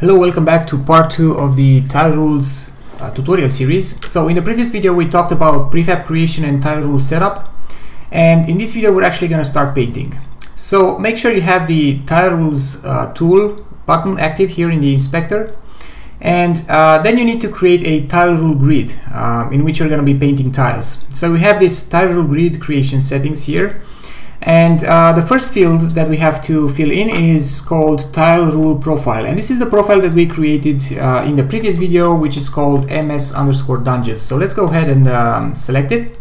Hello, welcome back to part 2 of the tile rules uh, tutorial series. So in the previous video we talked about prefab creation and tile rule setup and in this video we're actually going to start painting. So make sure you have the tile rules uh, tool button active here in the inspector and uh, then you need to create a tile rule grid um, in which you're going to be painting tiles. So we have this tile rule grid creation settings here and uh, the first field that we have to fill in is called tile rule profile. And this is the profile that we created uh, in the previous video, which is called ms underscore dungeons. So let's go ahead and um, select it.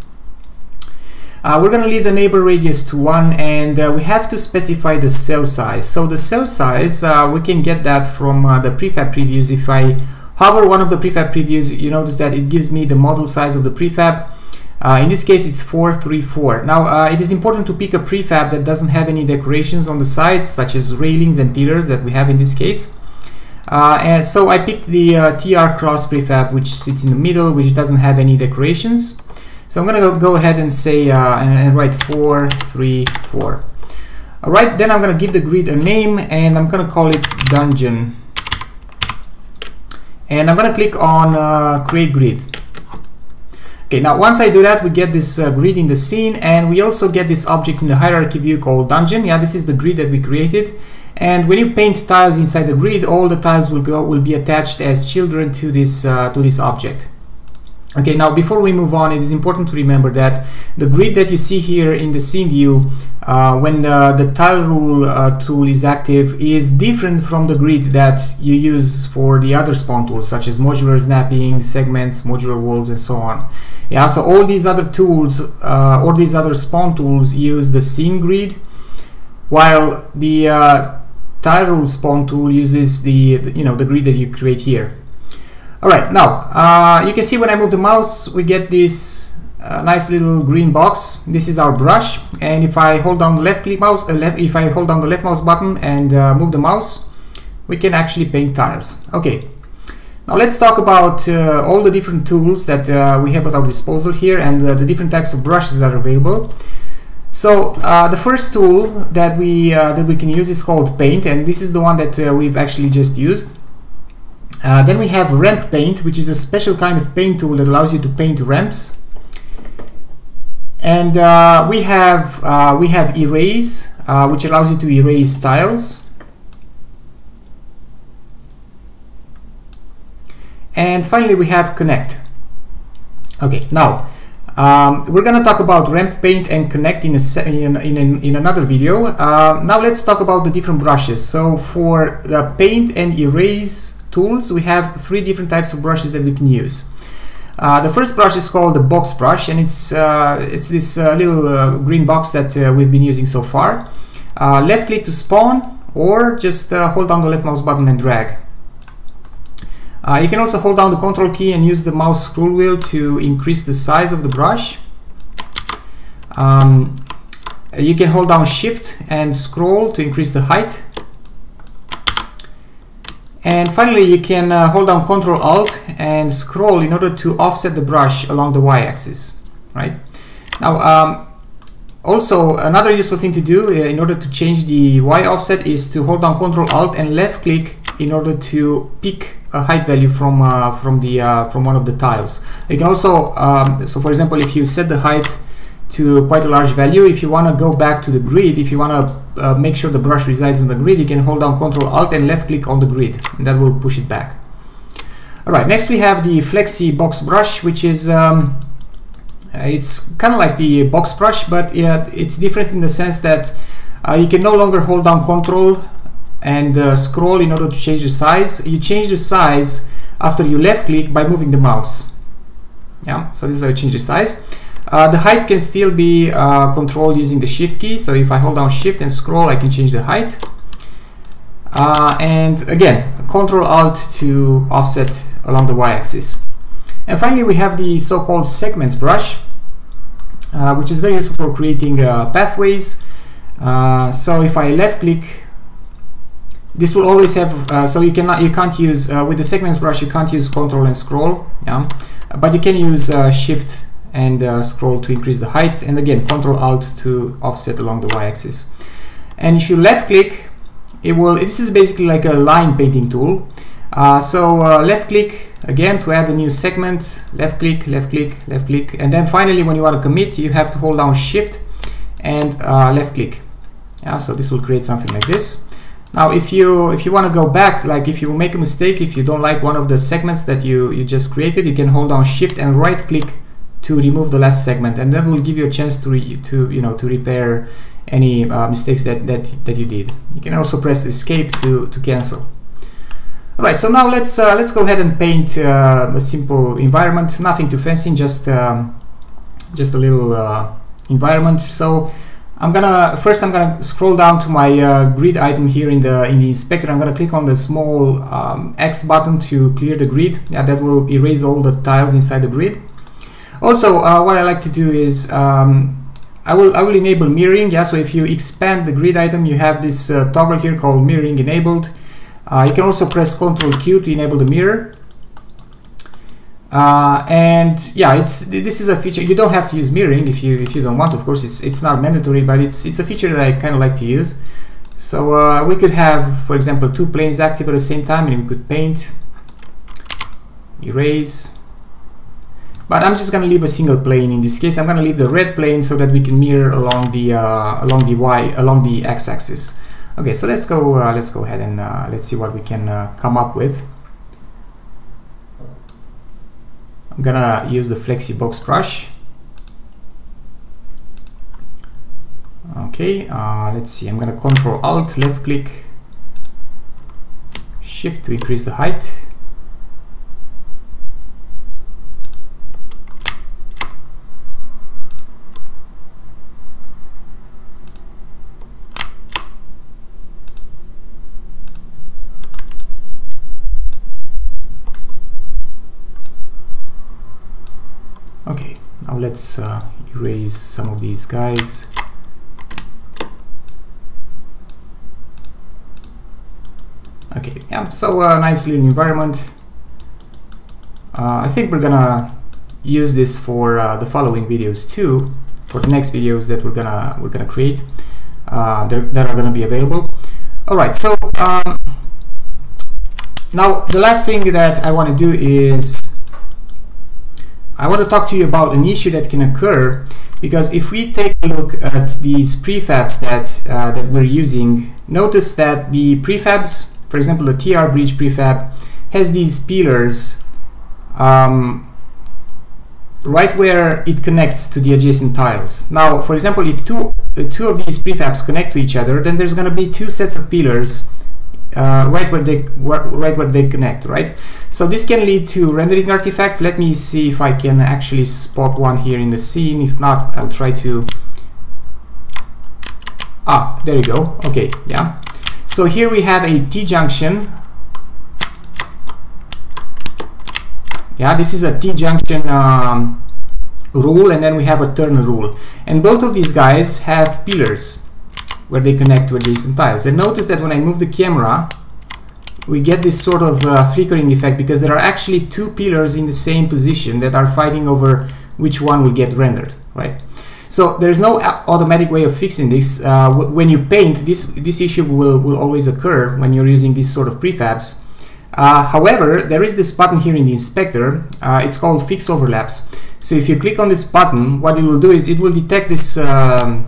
Uh, we're going to leave the neighbor radius to 1 and uh, we have to specify the cell size. So the cell size, uh, we can get that from uh, the prefab previews. If I hover one of the prefab previews, you notice that it gives me the model size of the prefab. Uh, in this case, it's 434. Now, uh, it is important to pick a prefab that doesn't have any decorations on the sides, such as railings and pillars that we have in this case. Uh, and so I picked the uh, TR Cross prefab, which sits in the middle, which doesn't have any decorations. So I'm going to go ahead and say uh, and, and write 434. All right, then I'm going to give the grid a name, and I'm going to call it Dungeon. And I'm going to click on Create Grid. Okay, now once I do that, we get this uh, grid in the scene and we also get this object in the hierarchy view called dungeon. Yeah, this is the grid that we created. And when you paint tiles inside the grid, all the tiles will go will be attached as children to this uh, to this object. Okay, now before we move on, it is important to remember that the grid that you see here in the scene view, uh, when the, the tile rule uh, tool is active, is different from the grid that you use for the other spawn tools, such as modular snapping, segments, modular walls, and so on. Yeah, so all these other tools, uh, all these other spawn tools use the scene grid, while the uh, tile rule spawn tool uses the, the you know the grid that you create here. Alright, now, uh, you can see when I move the mouse, we get this uh, nice little green box. This is our brush, and if I hold down the left click mouse, uh, left, if I hold down the left mouse button and uh, move the mouse, we can actually paint tiles. Okay, now let's talk about uh, all the different tools that uh, we have at our disposal here and the different types of brushes that are available. So the first tool that we that we can use is called Paint, and this is the one that we've actually just used. Uh, then we have ramp paint, which is a special kind of paint tool that allows you to paint ramps. And uh, we have uh, we have erase, uh, which allows you to erase tiles. And finally, we have connect. Okay, now um, we're going to talk about ramp paint and connect in, a in, in, in another video. Uh, now let's talk about the different brushes. So for the paint and erase tools, we have three different types of brushes that we can use. Uh, the first brush is called the box brush, and it's uh, it's this uh, little uh, green box that uh, we've been using so far. Uh, left click to spawn, or just hold down the left mouse button and drag. you can also hold down the control key and use the mouse scroll wheel to increase the size of the brush. Um, you can hold down shift and scroll to increase the height and finally, you can uh, hold down Control Alt and scroll in order to offset the brush along the y-axis, right? Now, um, also another useful thing to do uh, in order to change the y offset is to hold down Control Alt and left click in order to pick a height value from uh, from the uh, from one of the tiles. You can also, um, so for example, if you set the height to quite a large value. If you want to go back to the grid, if you want to uh, make sure the brush resides on the grid, you can hold down Control Alt and left click on the grid, and that will push it back. All right, next we have the Flexi Box Brush, which is um, uh, it's kind of like the box brush, but yeah, it's different in the sense that uh, you can no longer hold down Control and uh, scroll in order to change the size. You change the size after you left click by moving the mouse. Yeah, so this is how you change the size. Uh, the height can still be uh, controlled using the shift key. So if I hold down shift and scroll, I can change the height. Uh, and again, control alt to offset along the y-axis. And finally, we have the so-called segments brush, uh, which is very useful for creating uh, pathways. Uh, so if I left click, this will always have, so you cannot, you can't use, with the segments brush, you can't use control and scroll, yeah, but you can use shift and uh, scroll to increase the height and again control alt to offset along the y-axis and if you left click it will this is basically like a line painting tool Uh, so uh, left click again to add a new segment, left click, left click, left click, and then finally when you want to commit, you have to hold down shift and uh, left click. Yeah, so this will create something like this. Now, if you if you want to go back, like if you make a mistake, if you don't like one of the segments that you you just created, you can hold down shift and right click to remove the last segment, and that will give you a chance to to you know to repair any uh, mistakes that that that you did. You can also press escape to to cancel. Alright, so now let's uh, let's go ahead and paint uh, a simple environment, nothing too fancy, just um, just a little uh, environment. So I'm gonna first I'm gonna scroll down to my uh, grid item here in the in the inspector. I'm gonna click on the small um, X button to clear the grid. Yeah, that will erase all the tiles inside the grid. Also, uh, what I like to do is um, I will I will enable mirroring. Yeah, so if you expand the grid item, you have this uh, toggle here called mirroring enabled. Uh, you can also press Ctrl Q to enable the mirror. Uh, and yeah, it's this is a feature you don't have to use mirroring if you if you don't want. Of course, it's it's not mandatory, but it's it's a feature that I kind of like to use. So uh, we could have, for example, two planes active at the same time, and we could paint, erase. But I'm just going to leave a single plane in this case. I'm going to leave the red plane so that we can mirror along the uh, along the y along the x-axis. Okay, so let's go uh, let's go ahead and uh, let's see what we can uh, come up with. I'm gonna use the flexi box brush. Okay, uh, let's see. I'm gonna Control Alt, left click, Shift to increase the height. Okay, now let's uh, erase some of these guys. Okay, yeah, so a uh, nice little environment. Uh, I think we're gonna use this for uh, the following videos too, for the next videos that we're gonna we're gonna create uh, that, are gonna be available. All right, so um, now the last thing that I want to do is I want to talk to you about an issue that can occur because if we take a look at these prefabs that, uh, that we're using, notice that the prefabs, for example, the TR bridge prefab, has these pillars um, right where it connects to the adjacent tiles. Now, for example, if two, uh, two of these prefabs connect to each other, then there's going to be two sets of pillars uh, right where they right where they connect right? So this can lead to rendering artifacts. Let me see if I can actually spot one here in the scene. If not I'll try to ah there you go. Okay yeah. So here we have a T-junction. Yeah this is a T-junction um, rule and then we have a turn rule. And both of these guys have pillars where they connect to adjacent tiles. And notice that when I move the camera, we get this sort of uh, flickering effect because there are actually two pillars in the same position that are fighting over which one will get rendered, right? So there's no automatic way of fixing this. Uh, when you paint, this this issue will, will always occur when you're using these sort of prefabs. Uh, however, there is this button here in the inspector. Uh, it's called Fix Overlaps. So if you click on this button, what it will do is it will detect this um,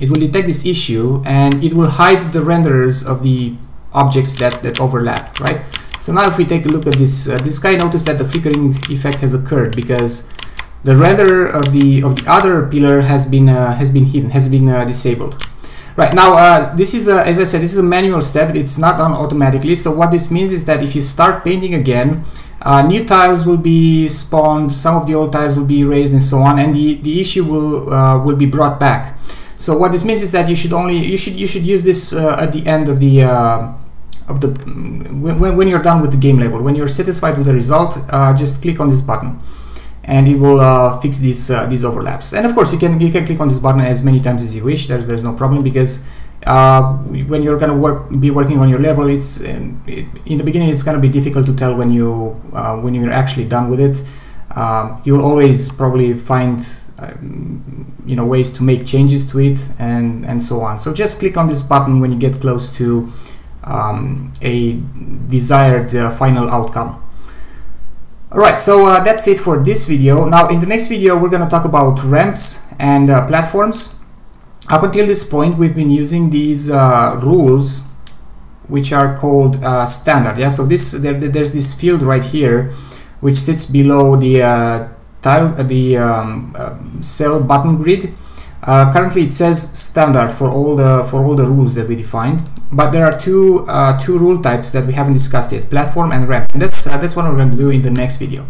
it will detect this issue and it will hide the renderers of the objects that, that overlap, right? So now if we take a look at this, uh, this guy noticed that the flickering effect has occurred because the renderer of the of the other pillar has been uh, has been hidden, has been uh, disabled. Right now, uh, this is a, as I said, this is a manual step. It's not done automatically. So what this means is that if you start painting again, uh, new tiles will be spawned, some of the old tiles will be erased, and so on, and the the issue will uh, will be brought back. So what this means is that you should only you should you should use this uh, at the end of the uh, of the when, when you're done with the game level. When you're satisfied with the result, uh, just click on this button, and it will uh, fix these uh, these overlaps. And of course, you can you can click on this button as many times as you wish. There's there's no problem because uh, when you're gonna work be working on your level, it's um, in the beginning it's gonna be difficult to tell when you when you're actually done with it. Um, you'll always probably find you know ways to make changes to it and and so on so just click on this button when you get close to um, a desired uh, final outcome. Alright, so uh, that's it for this video. Now in the next video we're going to talk about ramps and uh, platforms. Up until this point we've been using these uh, rules which are called uh, standard. Yeah, so this there, there's this field right here which sits below the uh, tile, the um, cell button grid uh, currently it says standard for all the for all the rules that we defined, but there are two uh, two rule types that we haven't discussed yet: platform and ramp. And that's uh, that's what we're going to do in the next video.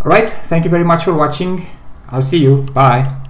All right, thank you very much for watching. I'll see you. Bye.